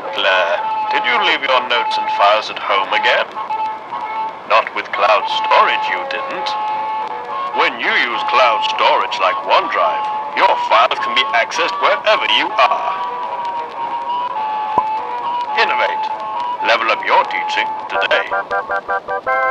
Claire, Did you leave your notes and files at home again? Not with cloud storage, you didn't. When you use cloud storage like OneDrive, your files can be accessed wherever you are. Innovate. Level up your teaching today.